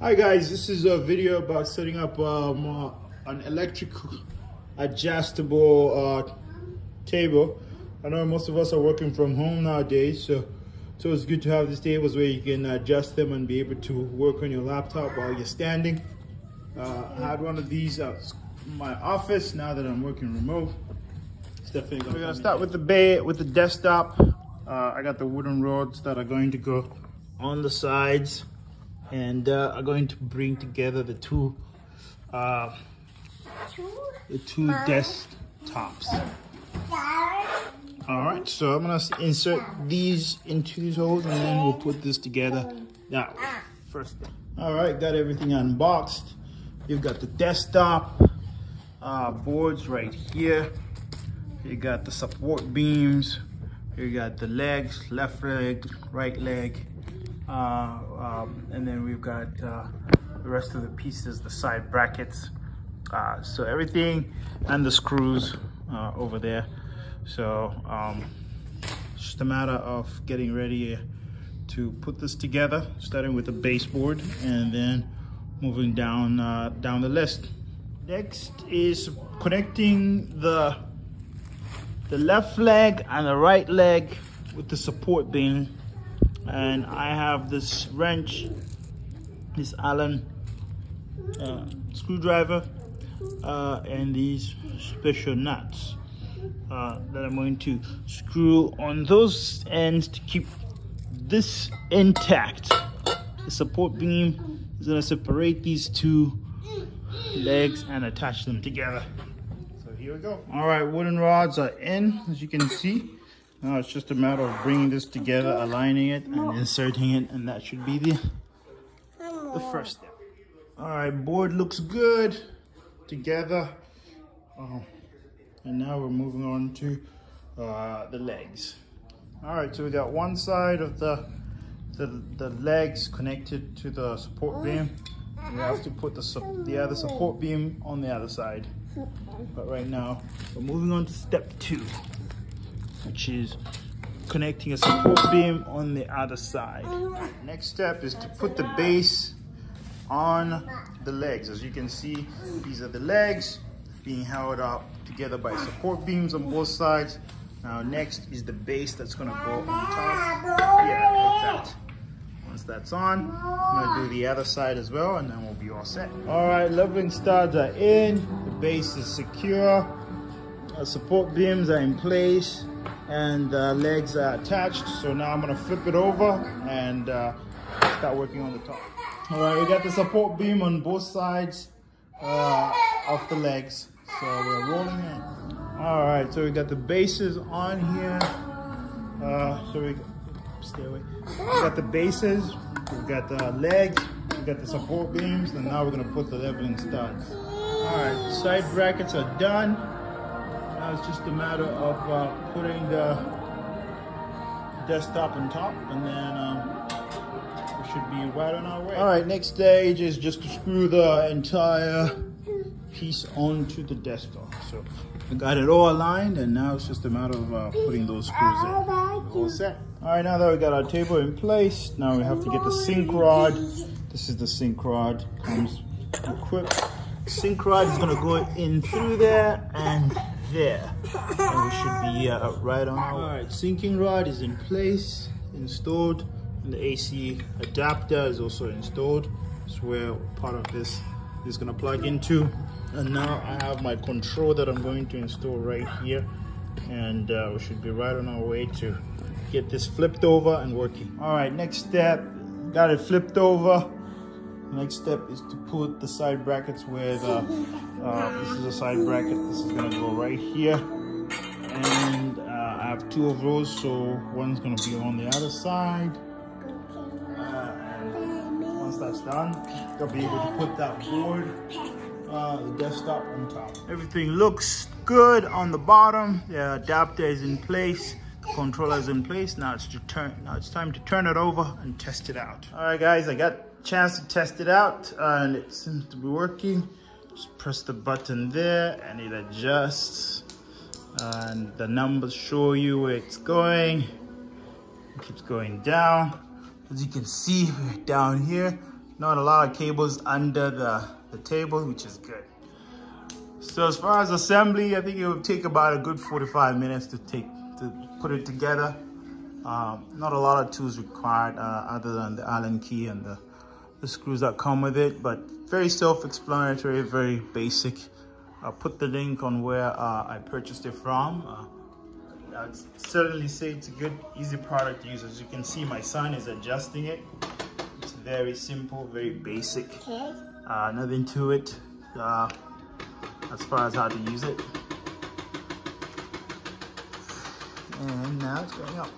Hi guys, this is a video about setting up um, uh, an electric adjustable uh, table. I know most of us are working from home nowadays, so so it's good to have these tables where you can adjust them and be able to work on your laptop while you're standing. Uh, I had one of these at my office now that I'm working remote. It's definitely gonna We're gonna start with the bay with the desktop. Uh, I got the wooden rods that are going to go on the sides and uh, are going to bring together the two uh, the two desktops. All right, so I'm gonna insert these into these holes and then we'll put this together Now, First All right, got everything unboxed. You've got the desktop uh, boards right here. You got the support beams. You got the legs, left leg, right leg. Uh, um, and then we've got uh, the rest of the pieces, the side brackets. Uh, so everything and the screws over there. So um, just a matter of getting ready to put this together, starting with the baseboard and then moving down uh, down the list. Next is connecting the the left leg and the right leg with the support beam and I have this wrench this Allen uh, screwdriver uh, and these special nuts uh, that I'm going to screw on those ends to keep this intact. The support beam is going to separate these two legs and attach them together. So here we go. All right wooden rods are in as you can see now it's just a matter of bringing this together, aligning it and inserting it and that should be the, the first step. All right, board looks good together. Oh, and now we're moving on to uh, the legs. All right, so we got one side of the, the, the legs connected to the support beam. We have to put the, the other support beam on the other side. But right now, we're moving on to step two which is connecting a support beam on the other side. Next step is to put the base on the legs. As you can see, these are the legs being held up together by support beams on both sides. Now next is the base that's gonna go on top. Yeah, like that. Once that's on, I'm gonna do the other side as well and then we'll be all set. All right, leveling studs are in, the base is secure, support beams are in place, and the legs are attached. So now I'm gonna flip it over and uh, start working on the top. All right, we got the support beam on both sides uh, of the legs. So we're rolling in. All right, so we got the bases on here. Uh, so we, stay away. We got the bases, we've got the legs, we've got the support beams, and now we're gonna put the leveling studs. All right, side brackets are done. Now it's just a matter of uh, putting the desktop on top and then um, we should be right on our way. All right, next stage is just to screw the entire piece onto the desktop. So I got it all aligned and now it's just a matter of uh, putting those screws in. All set. All right, now that we got our table in place, now we have to get the sync rod. This is the sync rod, comes equipped. Sync rod is gonna go in through there and there. And we should be uh, right on our All right, syncing rod is in place, installed, and the AC adapter is also installed. It's where part of this is gonna plug into. And now I have my control that I'm going to install right here. And uh, we should be right on our way to get this flipped over and working. All right, next step, got it flipped over. Next step is to put the side brackets where the, uh, this is a side bracket, this is gonna go right here. And uh, I have two of those, so one's gonna be on the other side. Uh, once that's done, I'll be able to put that board, uh, the desktop on top. Everything looks good on the bottom. The adapter is in place the controller is in place now it's to turn now it's time to turn it over and test it out all right guys i got chance to test it out and it seems to be working. Just press the button there and it adjusts and the numbers show you where it's going. It keeps going down. As you can see down here, Not a lot of cables under the, the table, which is good. So as far as assembly, I think it would take about a good 45 minutes to take to put it together. Um, not a lot of tools required uh, other than the Allen key and the, the screws that come with it, but very self-explanatory, very basic. I'll put the link on where uh, I purchased it from. Uh, I'd certainly say it's a good, easy product to use. As you can see, my son is adjusting it. It's very simple, very basic. Uh, nothing to it uh, as far as how to use it. And now it's going up.